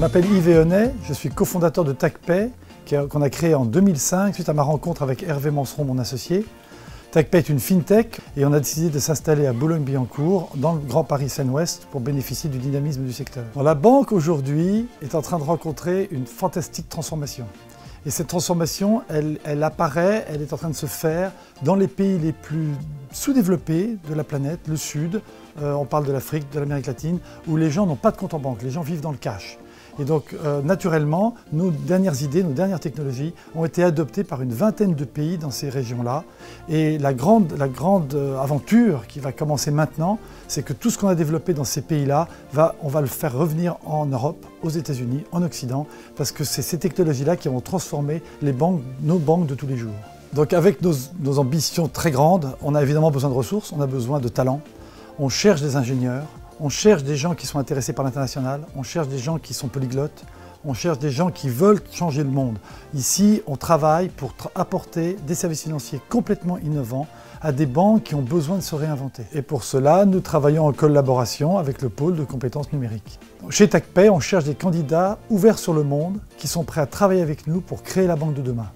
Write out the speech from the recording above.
Je m'appelle Yves Eonet, je suis cofondateur de TACPay, qu'on a créé en 2005 suite à ma rencontre avec Hervé Manseron, mon associé. TACPay est une fintech et on a décidé de s'installer à Boulogne-Billancourt, dans le Grand Paris Seine-Ouest, pour bénéficier du dynamisme du secteur. La banque aujourd'hui est en train de rencontrer une fantastique transformation. Et cette transformation, elle, apparaît, elle est en train de se faire dans les pays les plus sous-développés de la planète, le Sud, euh, on parle de l'Afrique, de l'Amérique latine, où les gens n'ont pas de compte en banque, les gens vivent dans le cash. Et donc, euh, naturellement, nos dernières idées, nos dernières technologies ont été adoptées par une vingtaine de pays dans ces régions-là. Et la grande, euh, aventure qui va commencer maintenant, c'est que tout ce qu'on a développé dans ces pays-là, on va le faire revenir en Europe, aux États-Unis, en Occident, parce que c'est ces technologies-là qui vont transformer nos banques de tous les jours. Donc avec nos, nos ambitions très grandes, on a évidemment besoin de ressources, on a besoin de talents, on cherche des ingénieurs, on cherche des gens qui sont intéressés par l'international, on cherche des gens qui sont polyglottes, on cherche des gens qui veulent changer le monde. Ici, on travaille pour apporter des services financiers complètement innovants à des banques qui ont besoin de se réinventer. Et pour cela, nous travaillons en collaboration avec le pôle de compétences numériques. Chez TacPay, on cherche des candidats ouverts sur le monde qui sont prêts à travailler avec nous pour créer la banque de demain.